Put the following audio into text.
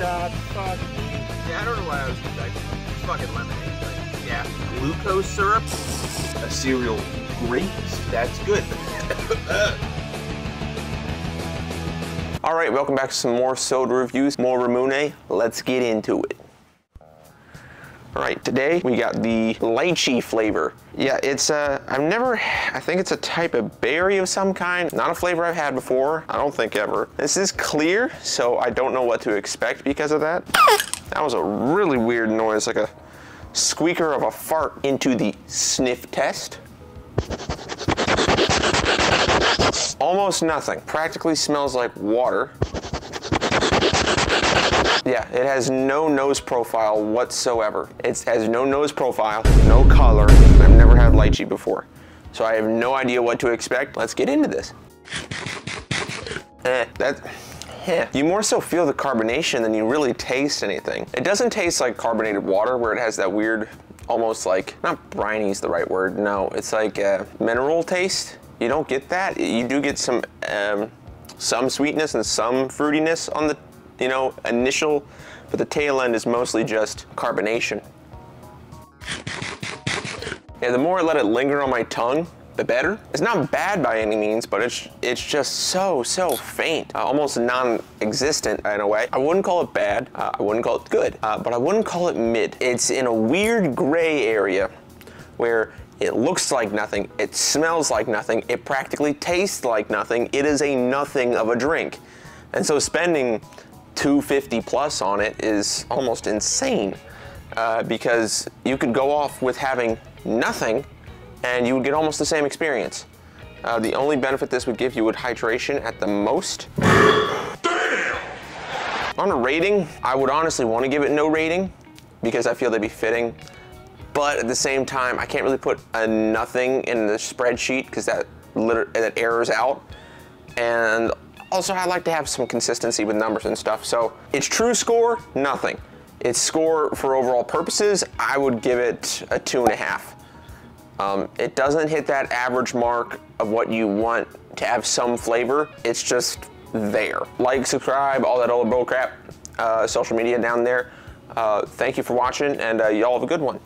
Fuck? Yeah, I don't know why I was fucking lemonade. Yeah, glucose syrup, a cereal grapes. That's good. All right, welcome back to some more soda reviews, more Ramune. Let's get into it. All right, today we got the lychee flavor. Yeah, it's uh, I've never, I think it's a type of berry of some kind. Not a flavor I've had before, I don't think ever. This is clear, so I don't know what to expect because of that. That was a really weird noise, like a squeaker of a fart into the sniff test. Almost nothing. Practically smells like water. Yeah, it has no nose profile whatsoever. It has no nose profile, no color. I've never had lychee before. So I have no idea what to expect. Let's get into this. Eh, that, eh. You more so feel the carbonation than you really taste anything. It doesn't taste like carbonated water where it has that weird, almost like, not briny is the right word, no. It's like a mineral taste. You don't get that. You do get some, um, some sweetness and some fruitiness on the you know, initial, but the tail end is mostly just carbonation. Yeah, the more I let it linger on my tongue, the better. It's not bad by any means, but it's it's just so, so faint, uh, almost non-existent in a way. I wouldn't call it bad, uh, I wouldn't call it good, uh, but I wouldn't call it mid. It's in a weird gray area where it looks like nothing, it smells like nothing, it practically tastes like nothing. It is a nothing of a drink. And so spending 250 plus on it is almost insane uh, because you could go off with having nothing and you would get almost the same experience. Uh, the only benefit this would give you would hydration at the most. On a rating, I would honestly want to give it no rating because I feel they'd be fitting. But at the same time, I can't really put a nothing in the spreadsheet because that, that errors out. And also, I like to have some consistency with numbers and stuff. So its true score, nothing. Its score for overall purposes, I would give it a two and a half. Um, it doesn't hit that average mark of what you want to have some flavor. It's just there. Like, subscribe, all that old bull crap, uh, social media down there. Uh, thank you for watching, and uh, y'all have a good one.